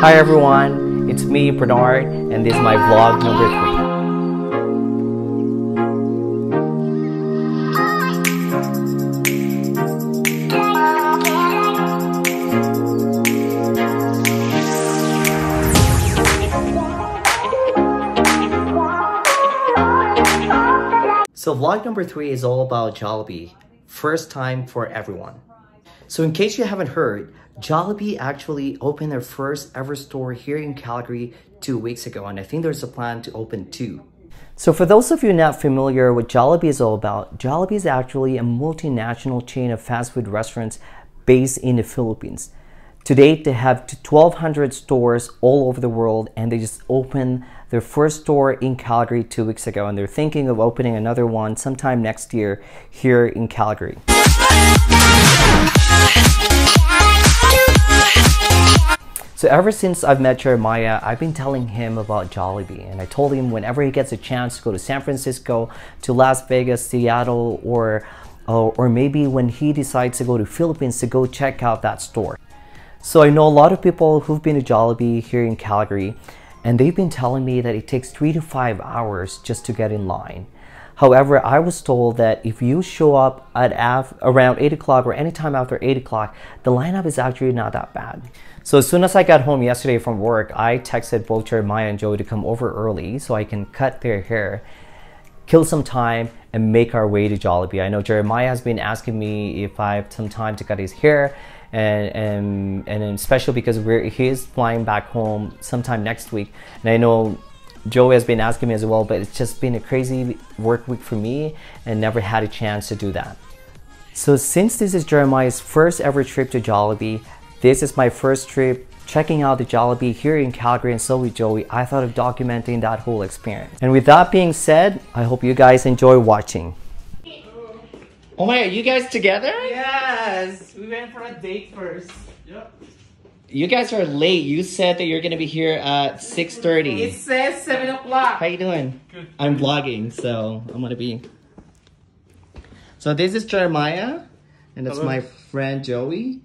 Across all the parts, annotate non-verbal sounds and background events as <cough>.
Hi everyone, it's me Bernard and this is my vlog number 3. So vlog number 3 is all about Jollibee. First time for everyone. So in case you haven't heard, Jollibee actually opened their first ever store here in Calgary two weeks ago, and I think there's a plan to open two. So for those of you not familiar with Jollibee is all about, Jollibee is actually a multinational chain of fast food restaurants based in the Philippines. To date, they have 1,200 stores all over the world, and they just opened their first store in Calgary two weeks ago, and they're thinking of opening another one sometime next year here in Calgary. So ever since I've met Jeremiah, I've been telling him about Jollibee, and I told him whenever he gets a chance to go to San Francisco, to Las Vegas, Seattle, or uh, or maybe when he decides to go to Philippines to go check out that store. So I know a lot of people who've been to Jollibee here in Calgary, and they've been telling me that it takes three to five hours just to get in line. However, I was told that if you show up at around 8 o'clock or anytime after 8 o'clock, the lineup is actually not that bad. So as soon as I got home yesterday from work, I texted both Jeremiah and Joey to come over early so I can cut their hair, kill some time, and make our way to Jollibee. I know Jeremiah has been asking me if I have some time to cut his hair, and and and especially because we're he is flying back home sometime next week, and I know Joey has been asking me as well, but it's just been a crazy work week for me and never had a chance to do that. So since this is Jeremiah's first ever trip to Jollibee, this is my first trip checking out the Jollibee here in Calgary and so with Joey, I thought of documenting that whole experience. And with that being said, I hope you guys enjoy watching. Oh my god, you guys together? Yes, we went for a date first. Yep. You guys are late. You said that you're gonna be here at 6.30. It says seven o'clock. How you doing? Good. I'm vlogging, so I'm gonna be. So this is Jeremiah, and that's Hello. my friend Joey.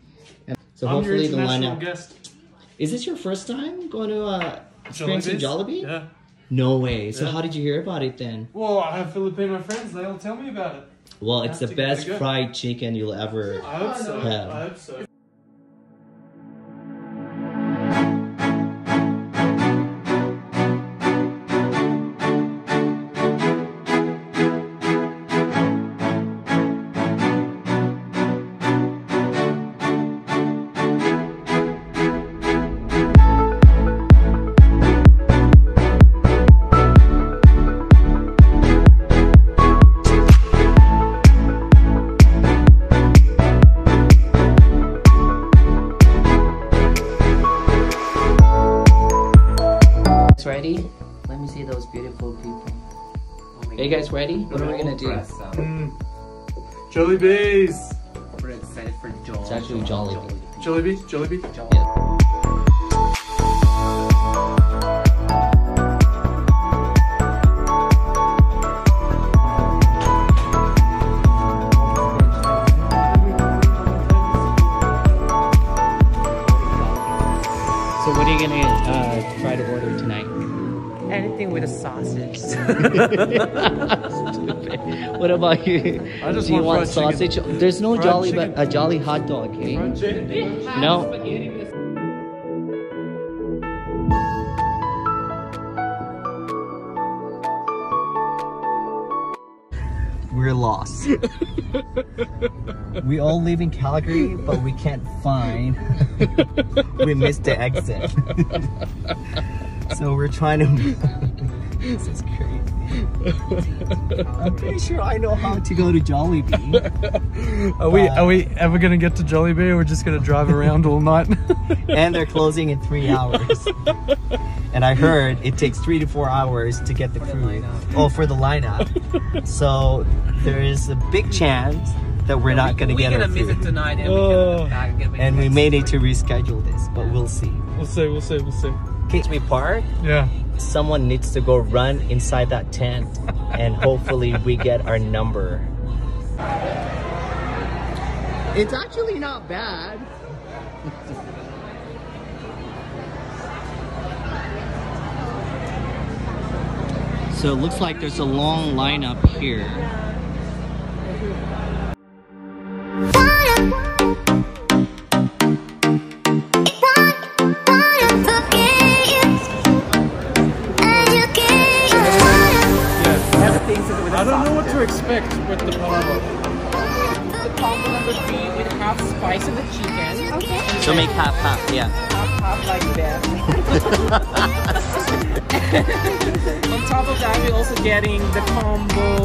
So I'm your hopefully the lineup. guest. Is this your first time going to uh, experiencing Jollibee? Yeah. No way. So Yeah. how did you hear about it then? Well, I have Filipino friends. They'll tell me about it. Well, it's the Have to give it a best fried chicken you'll ever. I hope so. Yeah. I hope so. Are you guys ready? What are we gonna do? Mm. Jollibees. We're excited for Joel. It's actually Jollibee. Jollibee. Jollibee. So <laughs> what about you? I just Do you want want sausage? chicken. There's no Fried jolly, chicken. but a jolly hot dog, eh? Fried. No. We're lost. we all live in Calgary, but we can't find. <laughs> we missed the exit. <laughs> so we're trying to. This is crazy. I'm pretty sure I know how to go to Jollibee. Are we are we uh, ever gonna get to Jollibee or we're just gonna drive around all night? <laughs> and they're closing in three hours. <laughs> and I heard it takes three to four hours to get the food. Oh, for the lineup. <laughs> so there is a big chance that we're not gonna We're get gonna our miss food. it tonight and Oh. we're gonna back and And we may need to reschedule this, but we'll see. we'll see. We'll see. We'll see kids we park, yeah, someone needs to go run inside that tent and hopefully we get our number. It's actually not bad. so it looks like there's a long line up here. I don't know what to expect with the palabok. The combo number three with half spice of the chicken. Okay. So make half half, yeah. Half, half like that. On top of that, we're also getting the combo.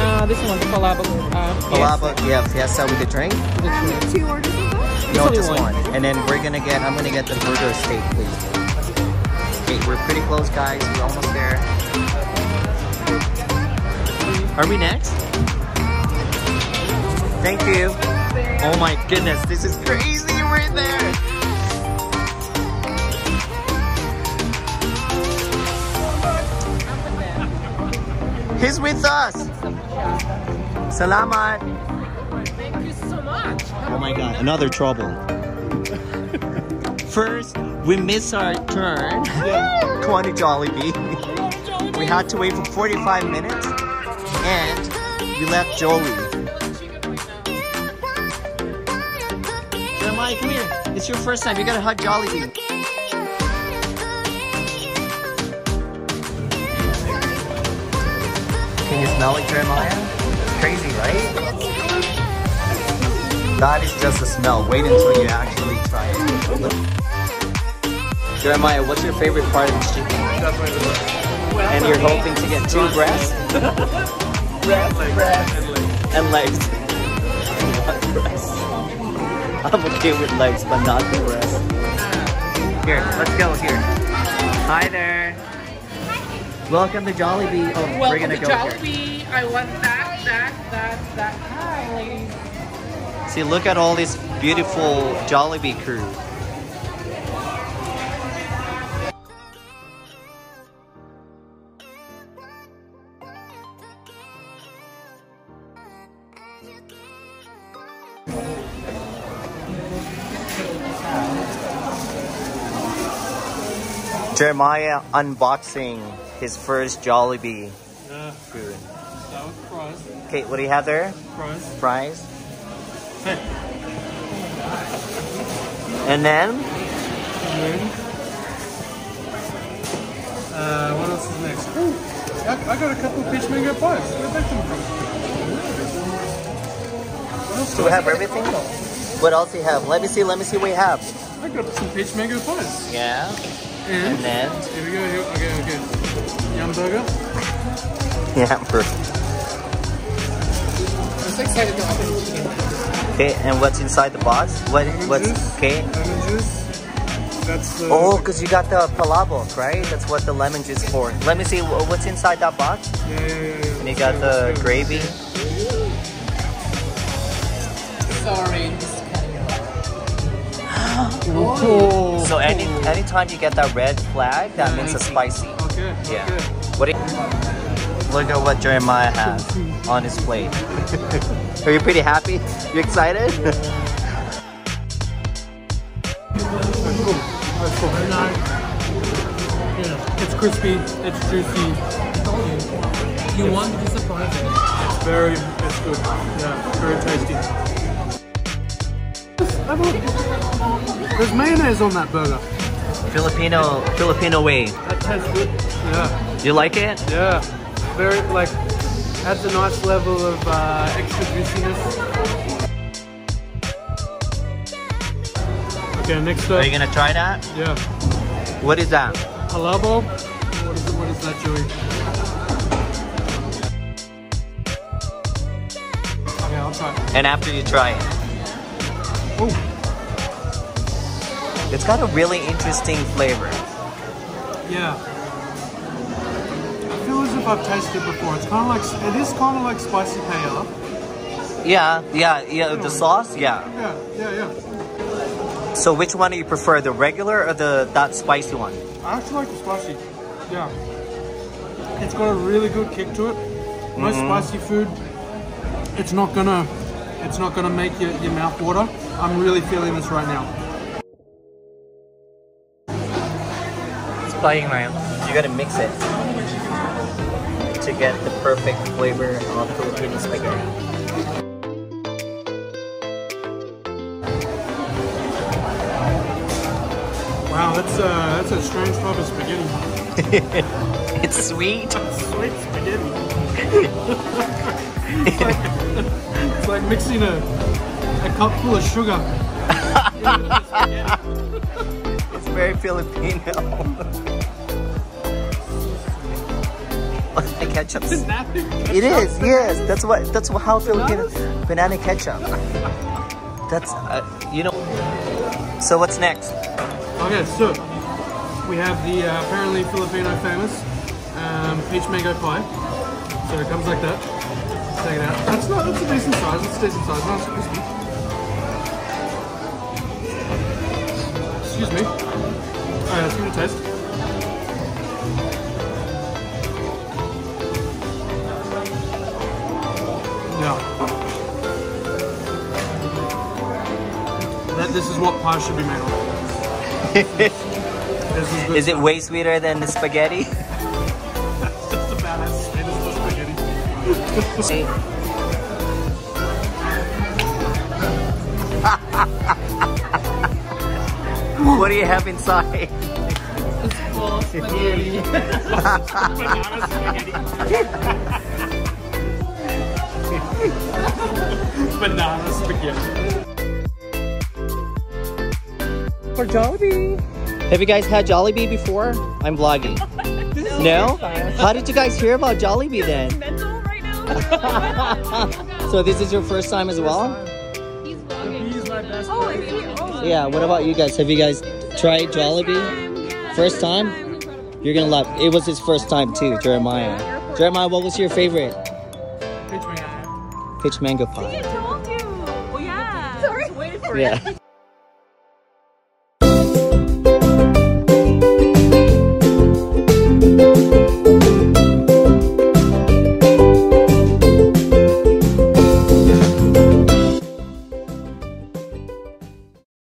Uh, this one, the palabok. Uh, Palabok, yeah, fiesta with the drink. yes, Two orders of those? No, only just one. one. And then we're gonna get, I'm gonna get the burger steak, please. Okay, we're pretty close, guys. We're almost there. Are we next? Thank you. Oh my goodness, this is crazy. We're there. He's with us. Salamat. Thank you so much. Oh my god, another trouble. First, we missed our turn. Kwani Jollibee. we had to wait for 45 minutes and we left Jolie. Jeremiah, come here. It's your first time. You gotta hug Jollibee. Can you smell it, Jeremiah? Crazy, right? That is just a smell. Wait until you actually try it. Jeremiah, what's your favorite part of this chicken? And you're hoping to get two breasts? <laughs> and legs. <laughs> I'm okay with legs, but not the breast. Here, let's go here. Hi there. Welcome to Jollibee. Oh, we're gonna to go here. Jollibee. I want that, that, that, that. Hi. See, look at all this beautiful Jollibee crew. Jeremiah unboxing his first Jollibee Yeah, food. that was fries. Okay, what do you have there? Fries. Fries. Hey. And then And then, uh, what else is next? Ooh, I, I got a couple of peach mango pies. Where'd they come from? What else do we have everything? What else do you have? Let me see, let me see what you have. I got some peach mango pies. Yeah. And And then here we go. Here, okay, okay. Yum burger. Yeah, perfect. I'm so excited to open the chicken. Okay, and what's inside the box? What Lemon what's juice. okay? Lemon juice. That's the. Oh, because you got the palabok, right? That's what the lemon juice for. Let me see what's inside that box. Yeah, yeah, yeah. yeah. And you got the Let's gravy. Sorry. this is Oh. So any anytime you get that red flag, that means it's spicy. Oh, okay. Oh, yeah. Okay. What? Do you, look at what Jeremiah has on his plate. Are you pretty happy? You excited? Yeah. It's crispy. It's juicy. You want to be surprised. It's very. It's good. Yeah. Very tasty. Have a look. There's mayonnaise on that burger. Filipino Filipino way. That tastes good. Yeah. You like it? Yeah. Very like adds a nice level of uh, extra juiciness. Okay, next up. Are you gonna try that? Yeah. What is that? Halabo. What is it? What is that, Joey? Okay, I'll try. And after you try it, Oh, it's got a really interesting flavor. yeah. I feel as if I've tasted it before. It's kind of like it is kind of like spicy paella. Yeah, yeah, yeah. The sauce, yeah. Yeah, yeah, yeah. So which one do you prefer, the regular or the that spicy one? I actually like the spicy. Yeah. It's got a really good kick to it. Most mm-hmm. spicy food, it's not gonna, it's not gonna make your, your mouth water. I'm really feeling this right now. It's playing, man. You gotta mix it to get the perfect flavor of Filipino spaghetti. Wow, that's uh, that's a strange type of spaghetti. <laughs> It's sweet. It's Sweet spaghetti. <laughs> it's, like, it's like mixing a, a cup full of sugar. It's very Filipino. the ketchup's It is, yes. That's what. That's what, how Filipino banana ketchup. That's uh, you know. So what's next? Okay, so we have the uh, apparently Filipino famous um, peach mango pie. So it comes like that. Take it out. That's not. That's a decent size. It's a decent size. Nice crispy. Excuse me. Alright, let's give it a taste. Yeah. That, this is what pie should be made of. <laughs> Is, Is it way sweeter than the spaghetti? <laughs> just about as sweet the spaghetti? <laughs> what do you have inside? Full spaghetti. Banana spaghetti. Banana spaghetti. For Jollibee. Have you guys had Jollibee before? I'm vlogging. <laughs> No? How did you guys hear about Jollibee then? mental right now. <laughs> So this is your first time as well? Yeah, what about you guys? Have you guys tried Jollibee? yeah. First time? You're gonna love it. was his first time too, Jeremiah. Jeremiah, what was your favorite? Peach mango. Peach mango I pie. told you. Oh yeah. Sorry. Waited for Yeah. <laughs>